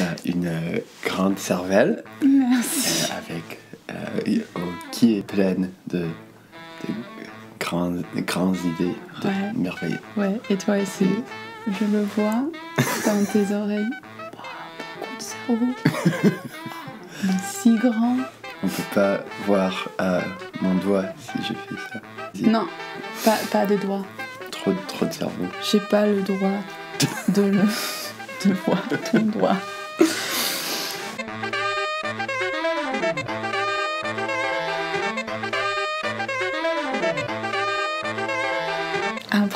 T'as une euh, grande cervelle Merci. euh, avec euh, qui est pleine de, de grandes, de grandes idées, de Ouais. merveilleux. Ouais, et toi aussi, je le vois dans tes oreilles. Oh, beaucoup de cerveau. Si grand. On peut pas voir euh, mon doigt si je fais ça. Non, pas, pas de doigt. Trop, trop de cerveau. J'ai pas le droit de le de voir ton doigt.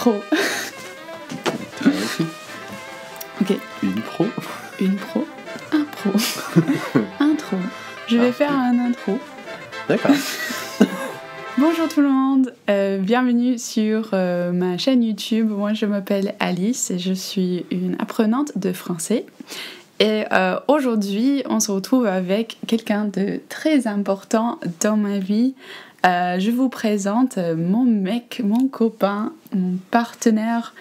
Aussi Ok, Une pro une pro. Impro. Intro. Je vais faire un intro. D'accord. Bonjour tout le monde, euh, bienvenue sur euh, ma chaîne YouTube. Moi je m'appelle Alice et je suis une apprenante de français. Et euh, aujourd'hui on se retrouve avec quelqu'un de très important dans ma vie. Euh, je vous présente euh, mon mec, mon copain, mon partenaire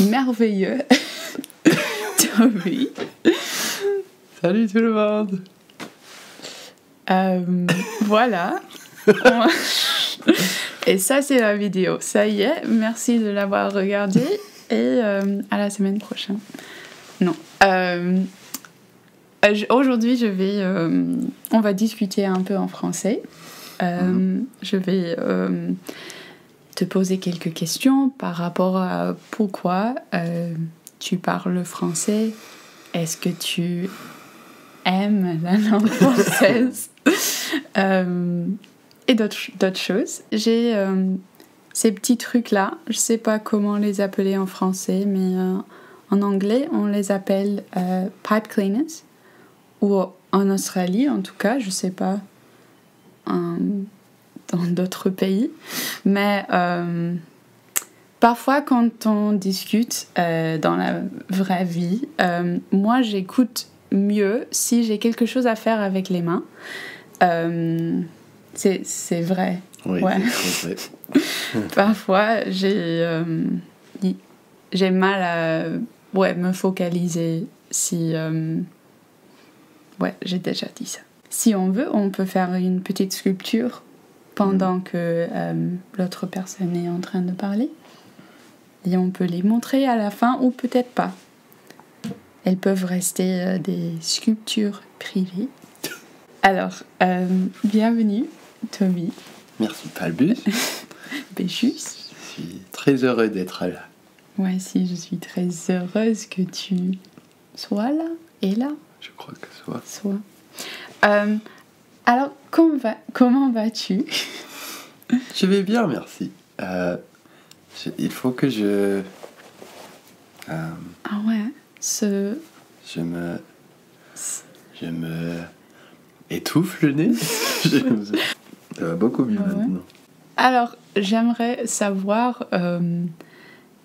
merveilleux, Toby. Salut tout le monde Euh, voilà. Et ça, c'est la vidéo. Ça y est, merci de l'avoir regardé et euh, à la semaine prochaine. Non. Euh, Aujourd'hui, je vais. on va discuter un peu en français. Euh, Je vais euh, te poser quelques questions par rapport à pourquoi euh, tu parles français. Est-ce que tu aimes la langue française? Euh, et d'autres choses. J'ai euh, ces petits trucs-là, je sais pas comment les appeler en français, mais euh, en anglais, on les appelle pipe cleaners. Ou en Australie, en tout cas, je sais pas dans d'autres pays. Mais euh, parfois, quand on discute euh, dans la vraie vie, euh, moi, j'écoute mieux si j'ai quelque chose à faire avec les mains. C'est c'est vrai. Oui, Ouais. vrai. Parfois, j'ai mal à ouais, me focaliser si... ouais, j'ai déjà dit ça. Si on veut, on peut faire une petite sculpture pendant que euh, l'autre personne est en train de parler. Et on peut les montrer à la fin ou peut-être pas. Elles peuvent rester euh, des sculptures privées. Alors, euh, bienvenue, Tommy Merci Palbus. Béchus. Je suis très heureux d'être là. Moi aussi, je suis très heureuse que tu sois là et là, Je crois que ce soit. Euh, alors, comment, va, comment vas-tu? Je vais bien, merci. Euh, je- il faut que je. euh, Ah ouais, ce... je me. Je me. étouffe le nez. Ça va beaucoup mieux Ah ouais maintenant. Alors, j'aimerais savoir,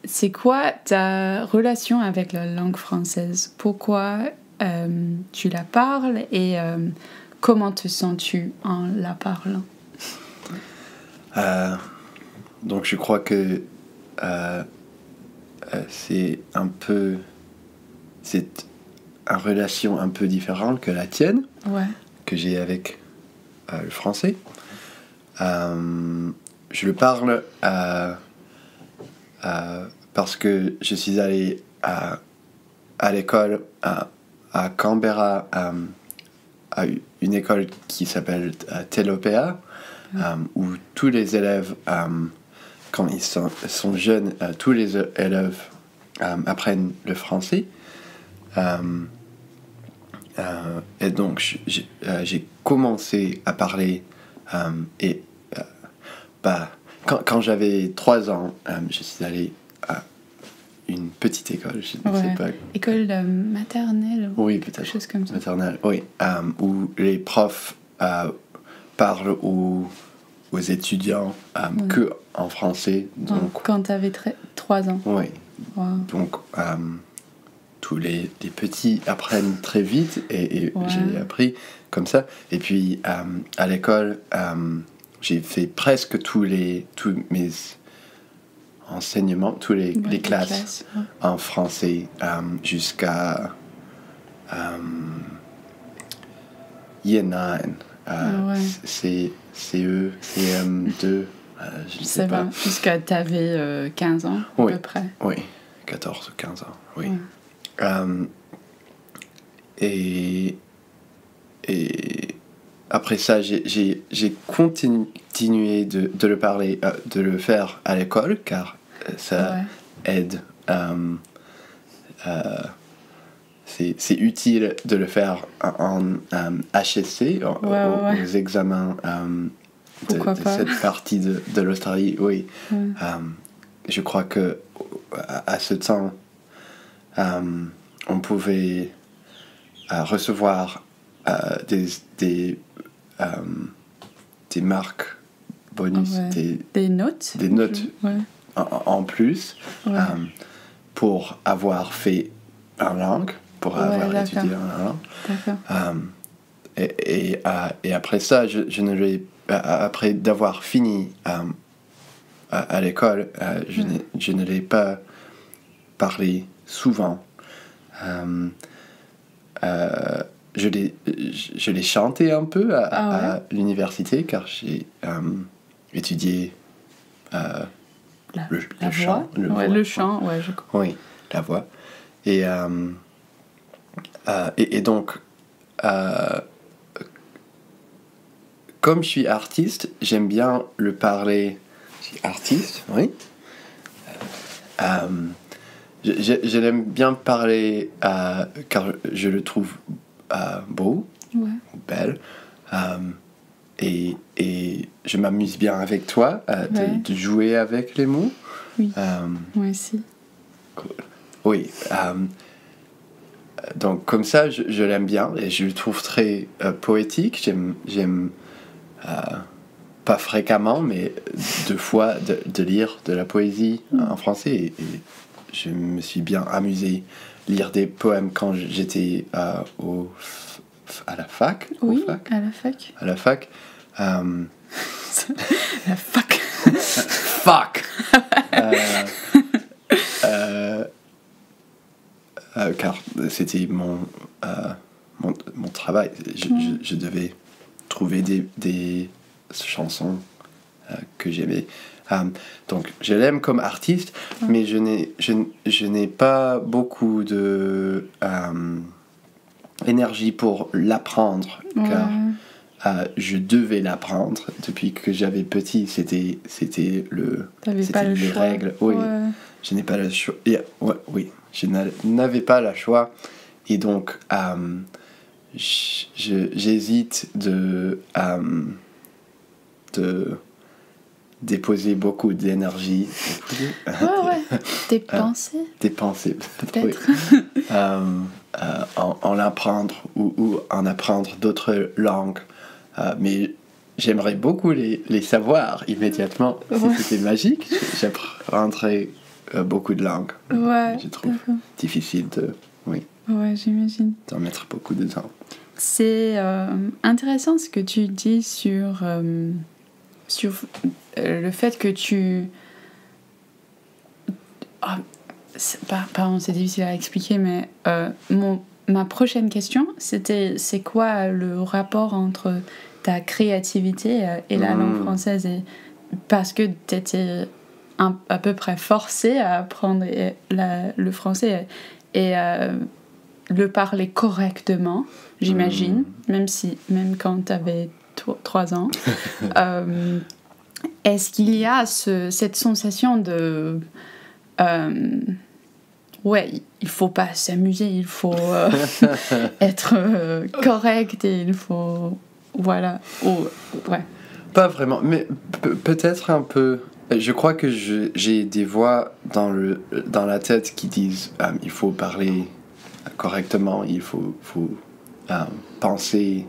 c'est quoi ta relation avec la langue française? Pourquoi euh, tu la parles et euh, comment te sens-tu en la parlant? Euh, donc je crois que c'est un peu. C'est une relation un peu différente que la tienne. Ouais, que j'ai avec le français. Je le parle parce que je suis allé à, à l'école à, à Canberra, euh, à une école qui s'appelle euh, Telopea, euh, où tous les élèves, quand ils sont, sont jeunes, tous les élèves apprennent le français. Euh, et donc, j'ai euh, commencé à parler. euh, et bah, quand, quand j'avais 3 ans, je suis allé une petite école, je ne sais pas. école euh, maternelle ou Oui, quelque peut-être. chose comme ça. Maternelle, oui. euh, où les profs euh, parlent aux, aux étudiants euh, Ouais. que en français. Donc, quand tu avais 3 ans. oui. Wow. Donc, tous les, les petits apprennent très vite et, et j'ai appris comme ça. Et puis, à l'école, j'ai fait presque tous, les, tous mes enseignements, tous les, Ouais, les classes ouais. en français euh, jusqu'à euh, Yenan. Ah ouais. C'est CE, CM2, euh, je ne sais pas. puisque tu avais 15 ans Oui. à peu près. Oui, 14 ou 15 ans, oui. Euh, et, et après ça, j'ai- continué de, de le parler, euh, de le faire à l'école, car euh, ça Ouais. aide. euh, euh, c'est utile de le faire en, en, euh, HSC, en- Ouais, aux, ouais, ouais. aux examens euh, de, cette partie de, de l'Australie, oui. Ouais. Euh, je crois que à, à ce temps, euh, on pouvait euh, recevoir euh, des, des, euh, des marques bonus, des, Des notes Des notes. En, plus, Ouais. euh, pour avoir fait un langue, pour Ouais, avoir étudié un langue. Euh, et, et, euh, et après ça, je, je ne l'ai après d'avoir fini à, à l'école, je, ne l'ai pas parlé souvent. Euh, je l'ai je, je l'ai chanté un peu à, Ah ouais à l'université car j'ai euh, étudié euh, La, le, la le voix chant. ouais, voix. le chant, ouais, je crois. Oui, la voix. Et, euh, euh, et, et donc, euh, comme je suis artiste, j'aime bien le parler. Je suis artiste, oui. Je, je- l'aime bien parler car je le trouve beau, Ouais. belle. Et, et je m'amuse bien avec toi euh, de- Ouais. de, jouer avec les mots. Oui. Euh, Moi aussi. oui. euh, donc comme ça, je, je l'aime bien et je le trouve très poétique. J'aime, j'aime pas fréquemment, mais deux fois de, de lire de la poésie en français et, et je me suis bien amusé lire des poèmes quand j'étais au à la fac. Oui, fac, à la fac. à la fac. Euh, La fac. Fuck! Euh, euh, car c'était mon, mon, mon travail. Je, Mm. je- je devais trouver des, des chansons que j'aimais. Donc, je l'aime comme artiste, mais je n'ai, je, je n'ai pas beaucoup de énergie pour l'apprendre, car euh, je devais l'apprendre depuis que j'avais petit. C'était, c'était le, c'était le les choix. règles. Oui, Ouais. je n'ai pas le choix. Yeah, ouais, oui, je n'a- n'avais pas le choix. Et donc, euh, j'hésite de, euh, de déposer beaucoup d'énergie, Ouais, ouais. Tes Ah. pensées, dépenser peut-être. oui. Euh, en, en apprendre ou, ou en apprendre d'autres langues. Euh, mais j'aimerais beaucoup les, les savoir immédiatement. Ouais. C'était magique, j'apprendrais euh, beaucoup de langues. Ouais. Je trouve difficile de, oui, Ouais, j'imagine. d'en mettre beaucoup de temps. C'est euh, intéressant ce que tu dis sur, sur le fait que tu... Ah, pardon, c'est difficile à expliquer, mais euh, mon, ma prochaine question, c'était c'est quoi le rapport entre ta créativité euh, et la langue française? Et, Parce que tu étais à peu près forcé à apprendre et- la- le français et, et, euh, le parler correctement, j'imagine, même, si, même quand tu avais 3 ans. Euh, Est-ce qu'il y a ce- cette sensation de... euh, ouais, il faut pas s'amuser, il faut euh, être euh, correct et il faut... Voilà. Ou- ouais. Pas vraiment, mais pe- peut-être un peu. Je crois que j'ai des voix dans, le, dans la tête qui disent euh, il faut parler correctement, il faut, faut euh, penser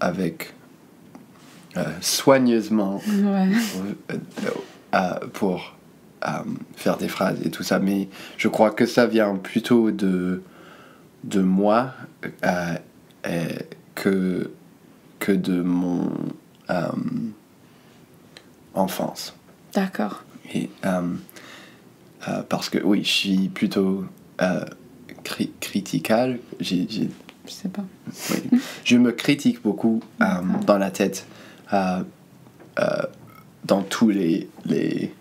avec soigneusement Ouais. pour faire des phrases et tout ça. Mais je crois que ça vient plutôt de, de moi euh, euh, que, que de mon euh, enfance. D'accord. Et, euh, parce que oui, je suis plutôt cri- critical. J'ai, Je sais pas. oui. je me critique beaucoup dans la tête, dans tous les, les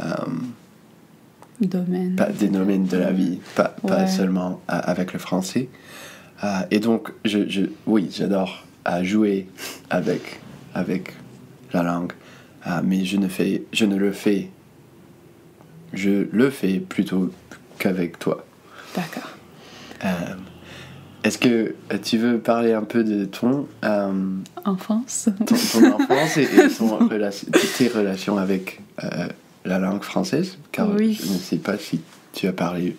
euh, Domaine. pas des domaines de la vie, pas, pas Ouais. seulement euh, avec le français. Euh, et donc, je, je, oui, j'adore euh, jouer avec, avec la langue, mais je ne, fais, je ne le fais, je le fais plutôt qu'avec toi. D'accord. Est-ce que tu veux parler un peu de ton, euh, Enfance. ton, ton enfance et, et ton relation- tes relations avec euh, la langue française Car Oui. je ne sais pas si tu as parlé,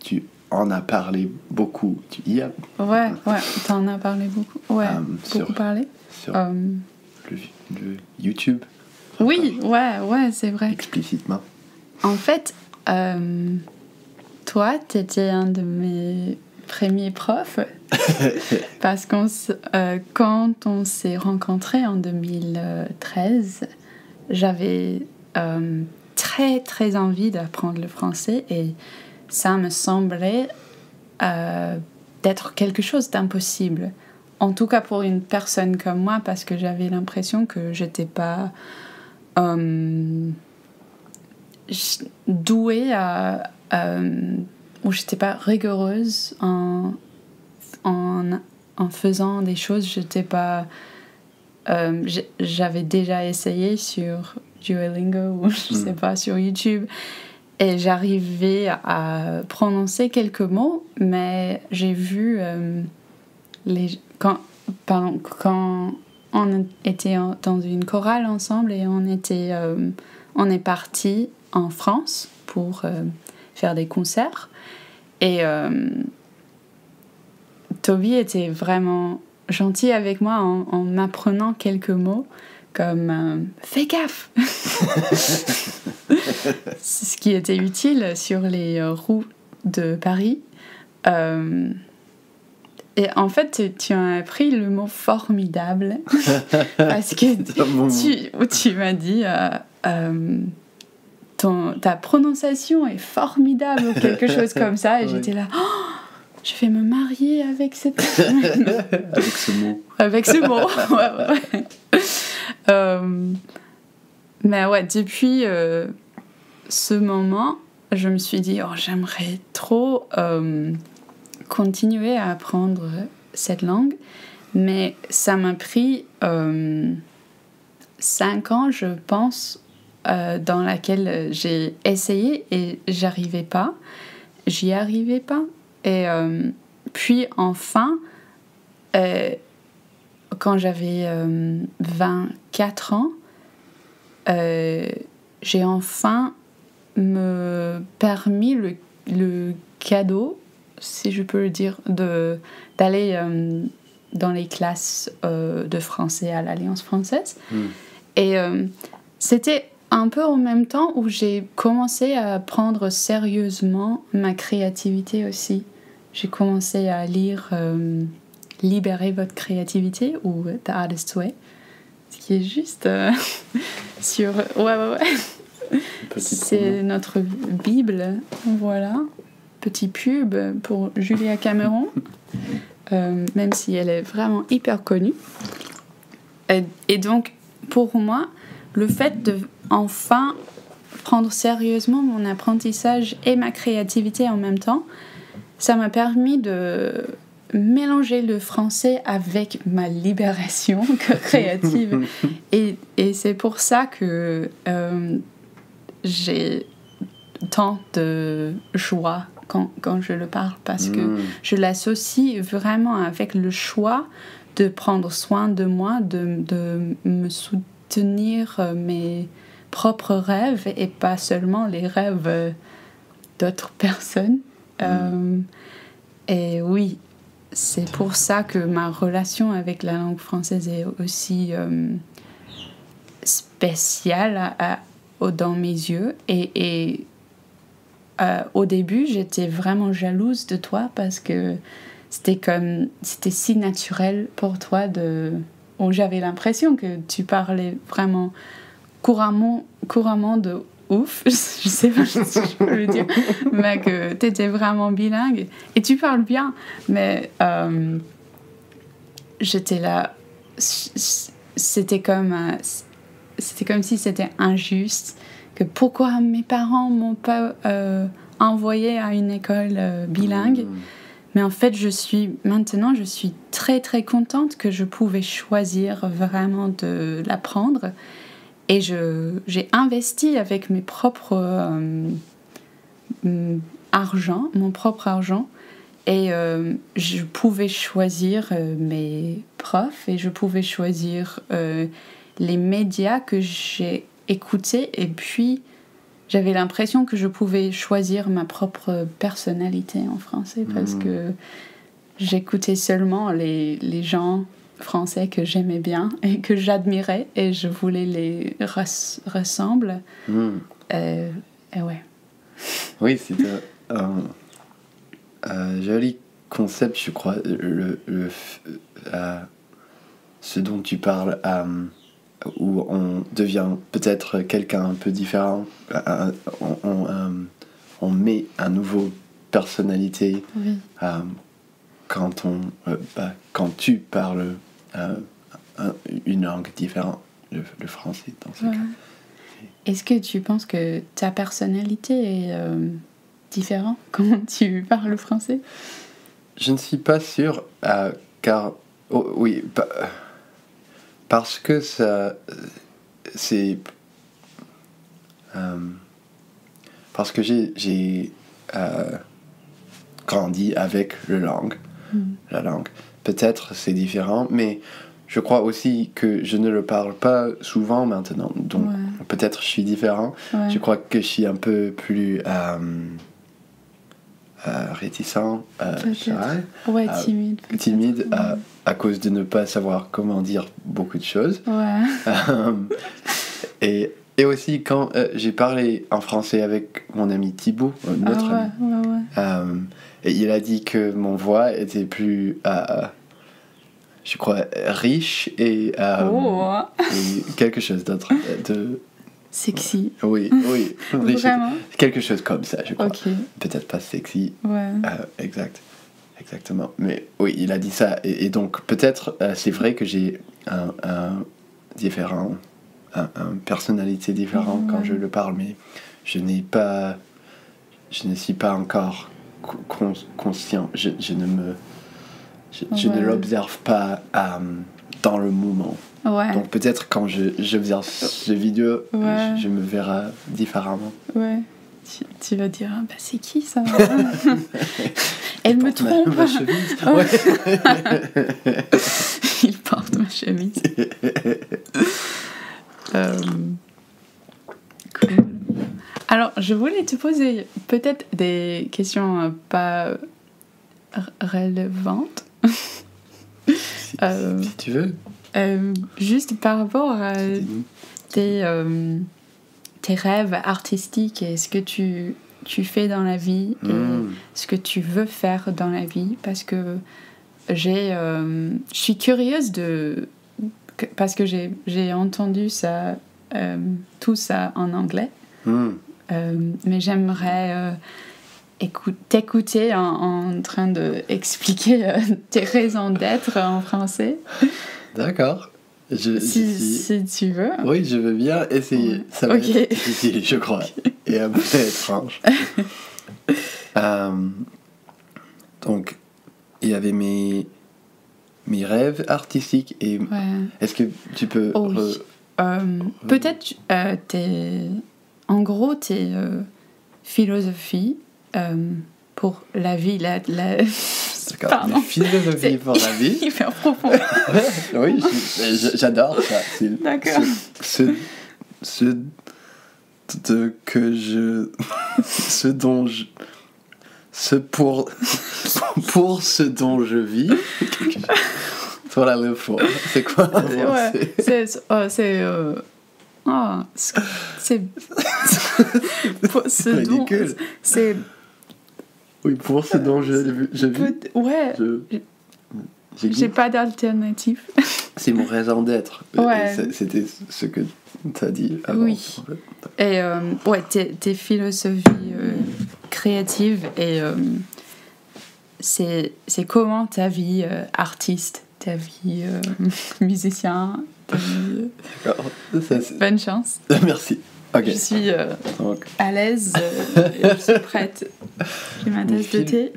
tu en as parlé beaucoup. Tu y as Ouais, ouais, t'en as parlé beaucoup. Ouais, Euh, beaucoup sur- parlé. sur Euh, le, le YouTube oui, ouais, ouais, c'est vrai. explicitement. En fait, euh, toi, t'étais un de mes premiers profs parce qu'on euh, quand on s'est rencontrés en 2013, j'avais euh, très très envie d'apprendre le français et ça me semblait euh, d'être quelque chose d'impossible. En tout cas pour une personne comme moi parce que j'avais l'impression que j'étais pas euh, douée à, ou j'étais pas rigoureuse en, en, en faisant des choses. J'étais pas. J'avais déjà essayé sur Duolingo ou je sais pas sur YouTube. Et j'arrivais à prononcer quelques mots, mais j'ai vu euh, les quand pardon quand on était dans une chorale ensemble et on était euh, on est parti en France pour euh, faire des concerts. Et Toby était vraiment gentil avec moi en, en m'apprenant quelques mots comme euh, fais gaffe. Ce qui était utile sur les euh, roues de Paris. Euh, et en fait tu, as appris le mot formidable. Parce que tu, tu m'as dit euh, euh, ton, ta prononciation est formidable ou quelque chose comme ça. Et Ouais. j'étais là Oh, je vais me marier avec cette avec ce mot. avec ce mot ouais, ouais, euh, mais ouais, depuis euh, ce moment, je me suis dit, oh, j'aimerais trop euh, continuer à apprendre cette langue, mais ça m'a pris cinq ans, je pense, dans laquelle j'ai essayé et j'arrivais pas. J'y arrivais pas. Et puis enfin, quand j'avais 20, 4 ans, euh, j'ai enfin me permis le, le, cadeau, si je peux le dire, d'aller euh, dans les classes euh, de français à l'Alliance française. Hmm. Et c'était un peu en même temps où j'ai commencé à prendre sérieusement ma créativité aussi. J'ai commencé à lire Libérez votre créativité ou The Artist's Way ce qui est juste euh, sur. Ouais, ouais, ouais. C'est notre Bible, voilà. Petit pub pour Julia Cameron, euh, même si elle est vraiment hyper connue. Et, et donc, pour moi, le fait de enfin prendre sérieusement mon apprentissage et ma créativité en même temps, ça m'a permis de mélanger le français avec ma libération créative. et et c'est pour ça que euh, j'ai tant de joie quand, quand je le parle, parce que Mm. je l'associe vraiment avec le choix de prendre soin de moi, de, de me soutenir euh, mes propres rêves et pas seulement les rêves d'autres personnes. Euh, et oui, c'est pour ça que ma relation avec la langue française est aussi euh, spéciale dans mes yeux. Et, et euh, au début, j'étais vraiment jalouse de toi parce que c'était comme c'était si naturel pour toi de j'avais l'impression que tu parlais vraiment couramment couramment de ouf, je sais pas si je peux le dire, mais que tu étais vraiment bilingue. Et tu parles bien, mais euh, j'étais là. C'était comme, euh, c'était comme si c'était injuste. Que pourquoi mes parents m'ont pas euh, envoyé à une école euh, bilingue? Mm. mais en fait, je suis maintenant, je suis très très contente que je pouvais choisir vraiment de l'apprendre. Et j'ai investi avec mes propres euh, mm, argent, mon propre argent. Et euh, je pouvais choisir euh, mes profs et je pouvais choisir euh, les médias que j'ai écoutés. Et puis, j'avais l'impression que je pouvais choisir ma propre personnalité en français parce Mhm. que j'écoutais seulement les, les gens français que j'aimais bien et que j'admirais et je voulais les res- ressembler. Mm. Euh, et ouais. Oui, c'est un, joli concept, je crois. Le, le euh, ce dont tu parles, euh, où on devient peut-être quelqu'un un peu différent. on, on, euh, on met un nouveau personnalité Oui. quand, on, bah, quand tu parles euh, un- une langue différente, le, le français dans ce Ouais. cas. Est-ce que tu penses que ta personnalité est euh, différente quand tu parles français? Je ne suis pas sûr, euh, car. oh, oui, pa- parce que ça. C'est. euh, parce que j'ai. grandi avec le langue, Mm. la langue. Peut-être c'est différent, mais je crois aussi que je ne le parle pas souvent maintenant. Donc Ouais. peut-être je suis différent. Ouais. Je crois que je suis un peu plus euh, euh, réticent, euh, Ouais, euh, timide. timide à cause de ne pas savoir comment dire beaucoup de choses. Et, et aussi quand j'ai parlé en français avec mon ami Thibaut, Ah notre ouais, ami, et il a dit que mon voix était plus, euh, je crois, riche et, euh, oh, et quelque chose d'autre. euh, De... sexy. Oui, oui, riche. Vraiment Quelque chose comme ça, je crois. Ok, Peut-être pas sexy, ouais. euh, exact. Exactement. Mais oui, il a dit ça. Et, et donc, peut-être, euh, c'est vrai que j'ai un, un différent, un, un personnalité différente quand je le parle, mais je n'ai pas, je ne suis pas encore co- con- conscient. Je, je ne me, je, je ne l'observe pas euh, dans le moment. Ouais, Donc peut-être quand je j'observe ce vidéo, Ouais. je, je me verrai différemment. ouais. Tu, tu vas dire, ah, bah, c'est qui ça Elle me Porte ma- trompe ma chemise. Il porte ma chemise. Euh. Alors, je voulais te poser peut-être des questions euh, pas r- rélévantes. Si, Euh. si tu veux. Euh, juste par rapport à tes, euh, tes rêves artistiques et ce que tu, tu fais dans la vie et Mm. ce que tu veux faire dans la vie parce que j'ai je suis curieuse de parce que j'ai entendu ça tout ça en anglais Mm. Euh, mais j'aimerais euh, écou- t'écouter en, en train de expliquer euh, tes raisons d'être en français D'accord. Je, si, si tu veux Oui, je veux bien essayer. Ça va Ok. être difficile, je crois. Et un peu étrange. Euh, donc, il y avait mes, mes rêves artistiques. Et ouais. est-ce que tu peux. Oh oui. Euh, Peut-être euh, t'es- en gros, tes euh, philosophies euh, pour la vie, la, la... Pardon. C'est pour la vie. hyper profond. oui, j'adore ça. C'est- D'accord. Ce, ce, ce de que je. Ce dont je. Ce pour. Pour ce dont je vis. Pour la. C'est quoi? En Ouais, c'est oh, c'est euh, oh, c'est c'est ridicule. c'est Oui, pour ce dont vis. peut- ouais j'ai j'ai pas d'alternative c'est mon raison d'être. Ouais. C'était ce que tu as dit avant. Oui. en fait. Et euh, ouais, tes, philosophies euh, créatives et euh, c'est c'est comment ta vie euh, artiste, ta vie euh, musicien, ta D'accord. Bonne chance. Merci. Je suis euh, à l'aise euh, et je suis prête. J'ai ma tasse de thé.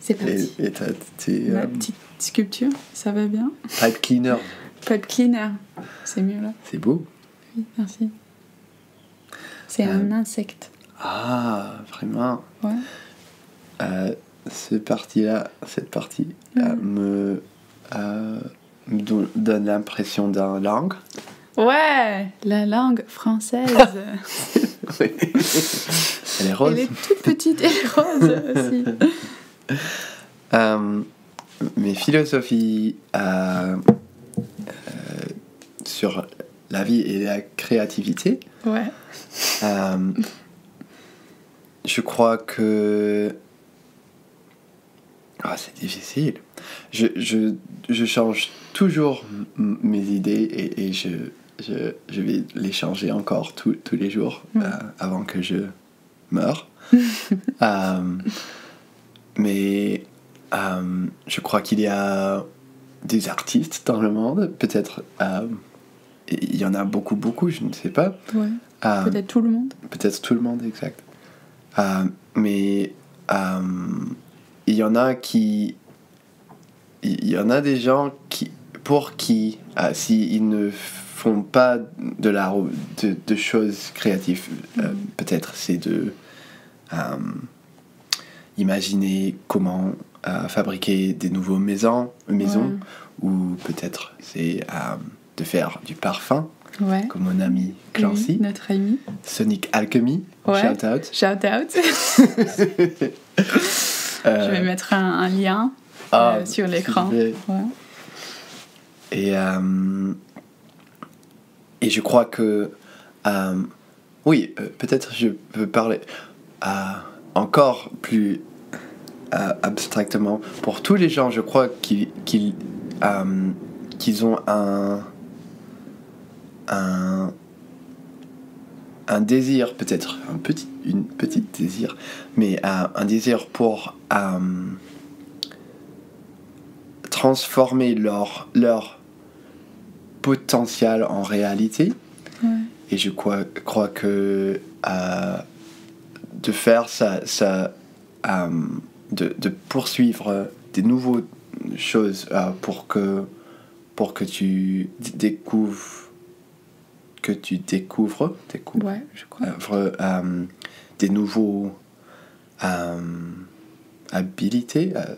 C'est parti. Et Ma euh, petite sculpture, ça va bien? pipe cleaner. Pipe cleaner, c'est mieux là. C'est beau. Oui, merci. C'est Euh, un insecte. Ah, vraiment. Ouais. Ce parti-là, cette partie, Mhm. me, me donne l'impression d'un langue. Ouais, la langue française. Elle est rose. Elle est toute petite et rose aussi. Euh, mes philosophies euh, euh, sur la vie et la créativité, Ouais. je crois que... Ah, c'est difficile. Je, je, je change toujours mes idées et, et je, je, je vais les changer encore tous tous les jours Ouais. euh, avant que je meure. Euh, mais euh, je crois qu'il y a des artistes dans le monde, peut-être il y en a beaucoup, beaucoup, je ne sais pas. Ouais. Peut-être tout le monde. Peut-être tout le monde, exact. Mais il y en a qui. Il y en a des gens qui, pour qui, euh, s'ils ne font pas de, la, de, de choses créatives, euh, Mhm. peut-être c'est de euh, imaginer comment euh, fabriquer des nouveaux maisons, maisons ou peut-être c'est de faire du parfum, Ouais. comme mon ami Clancy. Oui, notre ami. Sonic Alchemy, Ouais. shout out. Shout out. Je vais mettre un, un lien ah, euh, sur l'écran. Ouais. Et, euh, et je crois que. euh, oui, peut-être je peux parler encore plus abstractement. Pour tous les gens, je crois qu'ils ont un. un un désir, peut-être un petit, une petite désir, mais euh, un désir pour euh, transformer leur, leur potentiel en réalité. Ouais. Et je crois, crois que euh, de faire ça, ça euh, de, de poursuivre des nouvelles choses euh, pour, que, pour que tu découvres que tu découvres, découvres Ouais, je crois. des nouveaux habilités euh,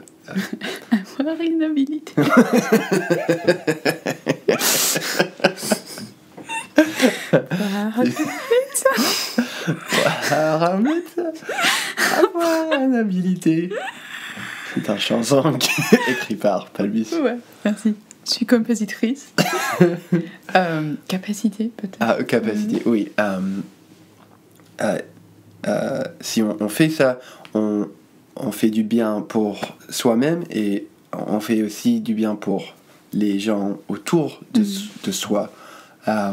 Avoir une habilité. Avoir Paramètres. Avoir une habilité. C'est une chanson qui est écrite par Palmis. Ouais, merci. Je suis compositrice. Euh, capacité, peut-être. Ah, capacité, oui. Euh, euh, si on, on fait ça, on, on fait du bien pour soi-même et on fait aussi du bien pour les gens autour de, de soi. Euh,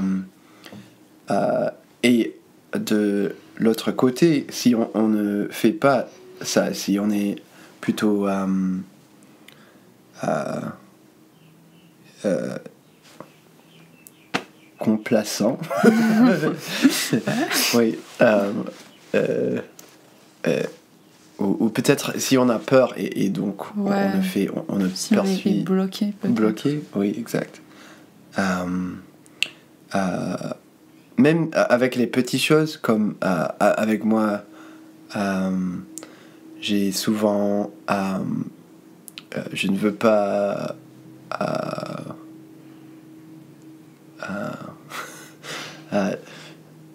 euh, et de l'autre côté, si on, on ne fait pas ça, si on est plutôt euh, euh, complaçant, oui, ou, ou peut-être si on a peur et, et donc on- Ouais. on ne fait, on, on ne Si on est poursuit bloqué, peut-être. Bloqué, oui, exact. Euh, euh, même avec les petites choses, comme euh, avec moi, j'ai souvent. je ne veux pas.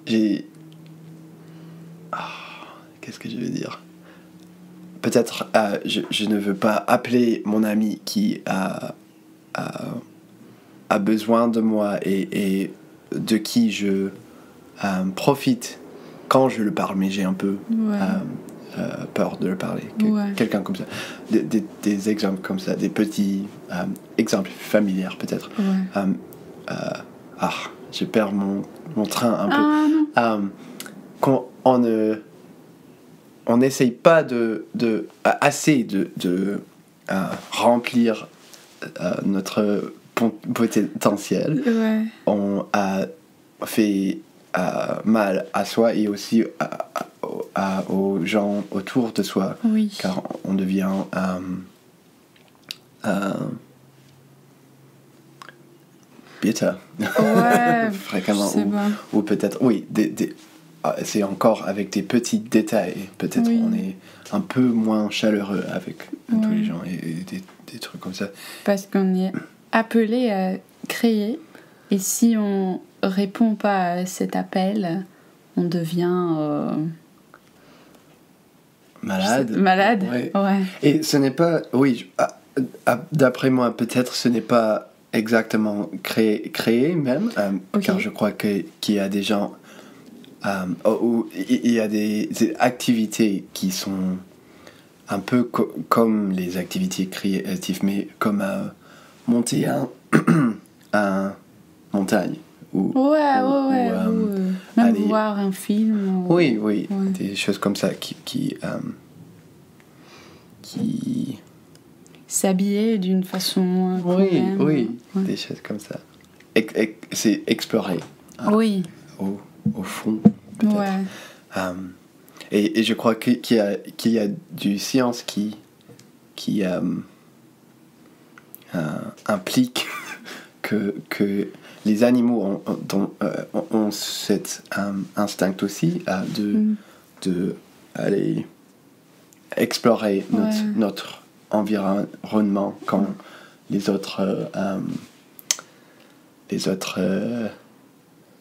j'ai. Ah, Qu'est-ce que je veux dire? Peut-être euh, je, je ne veux pas appeler mon ami qui a, a, a besoin de moi et, et de qui je euh, profite quand je le parle, mais j'ai un peu Ouais. euh, euh, peur de le parler. Que- Ouais. Quelqu'un comme ça. Des, des- des exemples comme ça, des petits exemples familiers peut-être. Ouais. Ah, je perds mon, mon train un peu. Ah. Euh, qu'on on ne on n'essaye pas de, de euh, assez de, de euh, remplir euh, notre potentiel Ouais. on a fait euh, mal à soi et aussi à- à- aux gens autour de soi Oui. car on devient euh, euh, bitter Ouais. fréquemment ou, peut-être oui des, des- c'est encore avec des petits détails peut-être Oui. on est un peu moins chaleureux avec tous les gens et, et des, des trucs comme ça Parce qu'on est appelé à créer. Et si on répond pas à cet appel, on devient euh, malade malade. Ouais. Ouais. Et ce n'est pas, oui, ah, ah, d'après moi, peut-être ce n'est pas exactement créé, créé même, euh, Ok. car je crois qu'il y a des gens, il il y a des, des activités qui sont un peu co- comme les activités créatives, mais comme euh, monter un, un montagne. Ou, Ouais, Ou- ouais. ou, euh, ou, euh, même aller- voir un film. ou- Oui, oui, Ouais. des choses comme ça qui, qui, euh, qui S'habiller d'une façon. euh, Oui, oui, Ouais. des choses comme ça. C'est explorer Oui, au, au fond, peut-être. ouais. Euh, et, et je crois qu'il y, a, qu'il y a du science qui, qui euh, euh, implique que, que les animaux ont, ont- ont- ont cet instinct aussi euh, de, Mm. de aller explorer notre, Ouais. notre environnement quand les autres euh, les autres euh,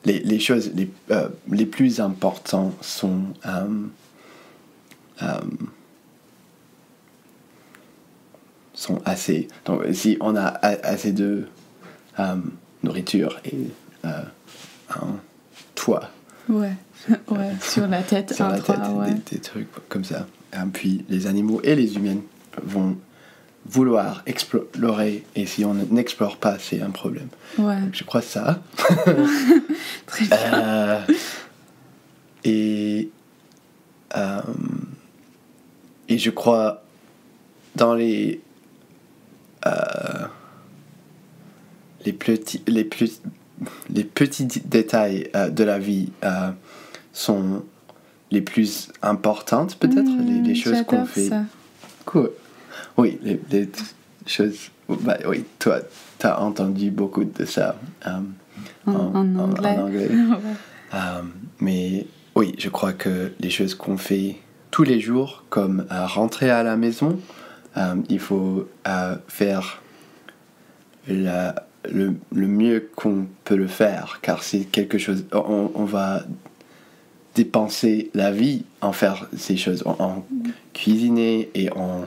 les, les choses les, euh, les plus importantes sont euh, euh, sont assez donc si on a a- assez de euh, nourriture et euh, un toit Ouais. ouais. Sur la tête, sur un la toit, tête, ouais. des, des trucs comme ça. Et puis les animaux et les humains vont vouloir explorer et si on n'explore pas, c'est un problème. Ouais. Je crois ça. Très bien. Euh, et, euh, et je crois dans les euh, les petits les plus les petits détails de la vie sont les plus importantes peut-être les, les Mmh, choses qu'on fait ça. Cool. Oui, les, choses. Bah, oui, toi, tu as entendu beaucoup de ça euh, En, en anglais. Euh, mais oui, je crois que les choses qu'on fait tous les jours, comme euh, rentrer à la maison, il faut faire la- le, le mieux qu'on peut le faire, car c'est quelque chose. On, on va dépenser la vie en faire ces choses, en, en cuisiner et en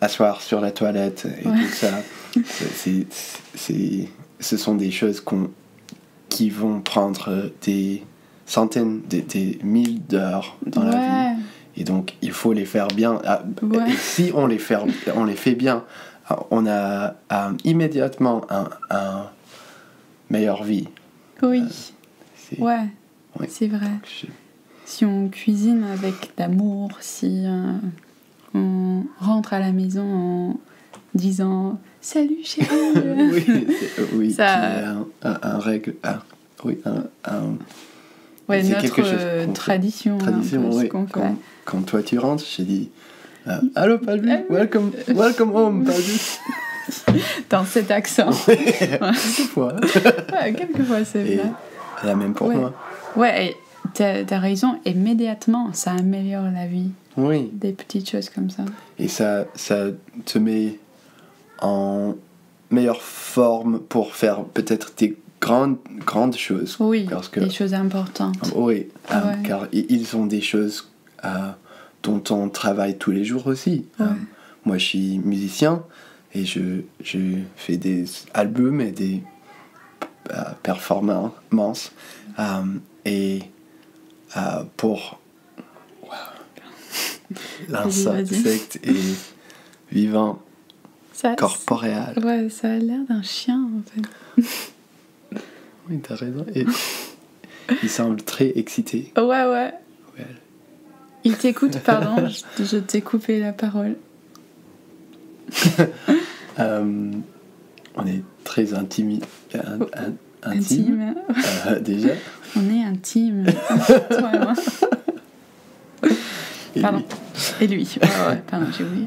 asseoir sur la toilette et Ouais. tout ça. C'est, c'est, ce sont des choses qu'on, qui vont prendre des centaines, des, des mille d'heures dans la vie. Et donc, il faut les faire bien. Ah, Ouais. Et si on les, fait, on les fait bien, on a ah, immédiatement un, un meilleure vie. Oui. C'est- Ouais. Oui. C'est vrai. je- Si on cuisine avec l'amour, si euh, on rentre à la maison en disant Salut chérie oui, oui, Ça- un, un- un règle. un- oui, un, un- Ouais, c'est notre quelque chose euh, fait. tradition, un tradition. peu, oui. Quand, quand toi tu rentres, j'ai dit euh, Allô Palvi, Ah welcome, welcome home Palvi. Dans cet accent. Quelquefois. ouais, quelquefois, c'est vrai. la même pour Ouais. moi. Ouais, t'as as raison, immédiatement, ça améliore la vie. Oui. Des petites choses comme ça. Et ça, ça te met en meilleure forme pour faire peut-être des grandes, grandes choses. Oui, Parce que, des choses importantes. oui, euh, Ouais. car ils ont des choses euh, dont on travaille tous les jours aussi. Ouais. Euh, moi, je suis musicien et je, je fais des albums et des euh, performances. Et pour L'insecte est vivant, Ça, corporéal. ouais, ça a l'air d'un chien en fait. Oui, t'as raison. Et il semble très excité. Ouais, ouais. Ouais. Il t'écoute, pardon, je, je t'ai coupé la parole. Euh, on est très intimi, in- in- intime, Intime. euh, déjà. On est intime. Toi et moi. Et Pardon. lui. Et lui. Ouais, ouais, pardon, j'ai oublié.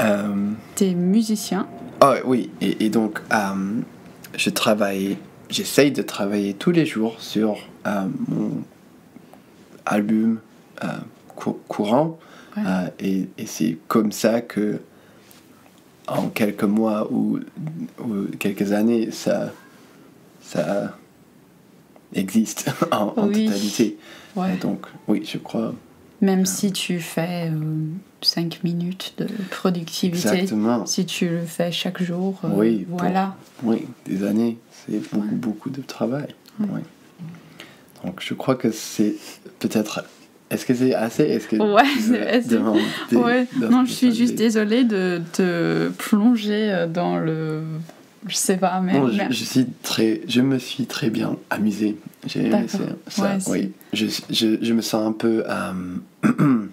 Euh, T'es musicien. oh, oui, et, et donc euh, je travaille, j'essaye de travailler tous les jours sur euh, mon album cou- courant. Ouais. Et et c'est comme ça que en quelques mois ou, ou quelques années, ça, ça existe en, totalité. Ouais. Donc, oui, je crois Même si tu fais 5 minutes de productivité, exactement. si tu le fais chaque jour, euh, Oui, pour- voilà. Oui, des années, c'est beaucoup, Ouais. beaucoup de travail. Ouais. Donc, je crois que c'est peut-être. Est-ce que c'est assez? Est-ce que Ouais, c'est Ouais, d'autres non, je suis juste désolée de te plonger euh, dans le. Je sais pas, mais. Non, je, mais- je suis très, je me suis très bien amusé. Ça. Oui. Je, je, je me sens un peu euh,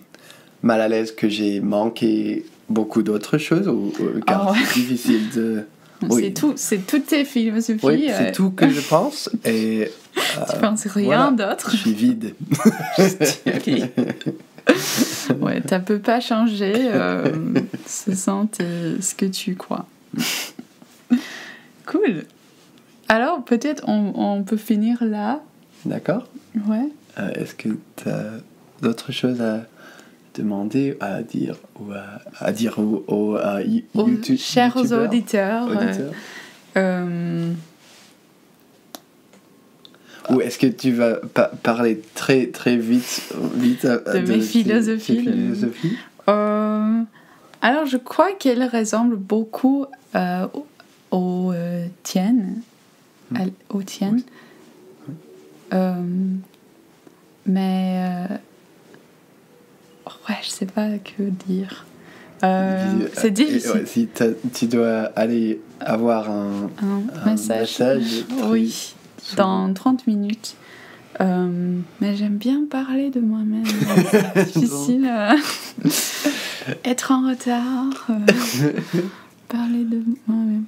mal à l'aise que j'ai manqué beaucoup d'autres choses ou, ou- car Ah ouais. c'est difficile de. oui. C'est tout, c'est toutes tes philosophies. Oui, euh, c'est tout que je pense et Tu penses rien voilà. d'autre? je suis vide. Ok. Ouais, ça peut pas changer. Euh, ce sont tes- ce que tu crois. Cool. Alors, peut-être on, on peut finir là. D'accord. Ouais. Euh, Est-ce que tu as d'autres choses à demander, à dire ou à, à dire aux, aux, à Aux YouTube- chers auditeurs. euh, auditeurs? Euh, Ou est-ce que tu vas pa- parler très très vite, vite à- De mes philosophies, de- philosophies euh, alors, je crois qu'elle ressemble beaucoup euh, au- aux euh, tiennes. Hmm. à- aux tiennes. Euh, mais. euh, ouais, je sais pas que dire. Euh, c'est difficile. ouais, si tu dois aller avoir un, Un un message. message très- Oui, dans 30 minutes. Euh, mais j'aime bien parler de moi-même. C'est difficile. être en retard. parler de moi-même.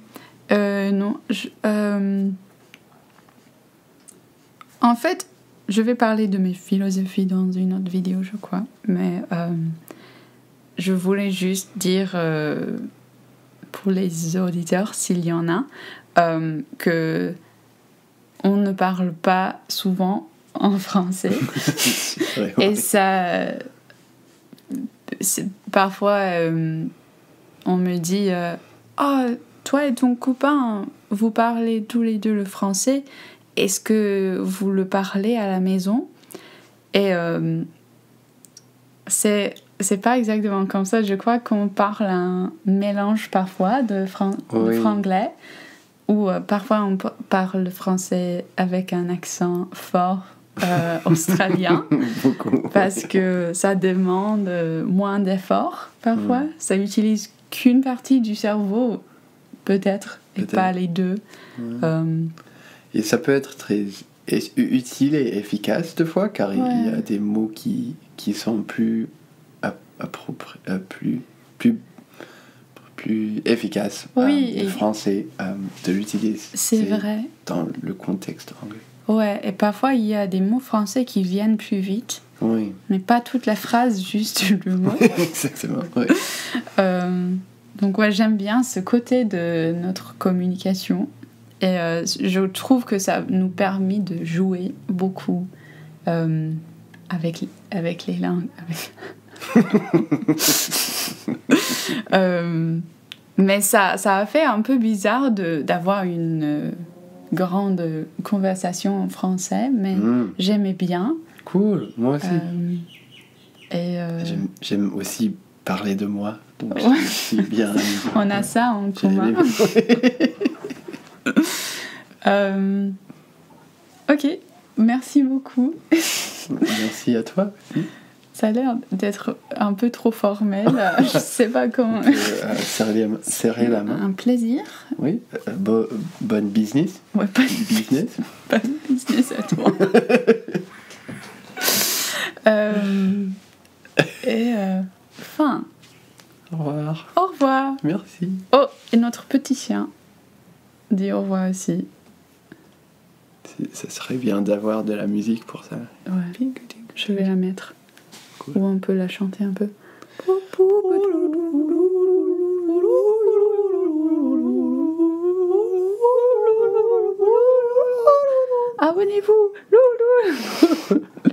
Non, je- en fait, je vais parler de mes philosophies dans une autre vidéo, je crois. Mais euh, je voulais juste dire euh, pour les auditeurs, s'il y en a, euh, que on ne parle pas souvent en français. Ouais, Et ça. Parfois, euh, on me dit Ah, toi et ton copain, vous parlez tous les deux le français. Est-ce que vous le parlez à la maison? Et euh, c'est. C'est pas exactement comme ça. Je crois qu'on parle un mélange parfois de, fran de franglais, ou euh, parfois on pa- parle français avec un accent fort euh, australien parce que ça demande euh, moins d'efforts parfois. Mm. Ça utilise qu'une partie du cerveau, peut-être, et pas les deux. Ouais. Euh, Et ça peut être très utile et efficace des fois, car il y a des mots qui, qui sont plus euh, plus, plus, plus efficaces Oui, euh, et- le français euh, de l'utiliser c'est vrai. dans le contexte anglais. Ouais, et parfois il y a des mots français qui viennent plus vite, Oui, mais pas toute la phrase, juste le mot. exactement. oui. Euh, donc ouais, j'aime bien ce côté de notre communication. Et euh, je trouve que ça nous permet de jouer beaucoup euh, avec, avec les langues. Euh, mais ça, ça a fait un peu bizarre d'avoir une grande conversation en français, mais Mm, j'aimais bien. cool, moi aussi. Et J'aime- aussi parler de moi, donc Ouais. je suis bien on a ça en commun. Euh, ok, merci beaucoup. Merci à toi. Ça a l'air d'être un peu trop formel. Je sais pas comment. Euh, serrer, la- serrer la main? Un plaisir. Oui. Euh, bo- bonne business. Ouais, pas, Business. pas de business à toi. Euh, et fin. Au revoir. Au revoir. Merci. Oh, et notre petit chien dit au revoir aussi. Ça serait bien d'avoir de la musique pour ça. Ouais, je vais la mettre. Cool. Ou on peut la chanter un peu. Abonnez-vous,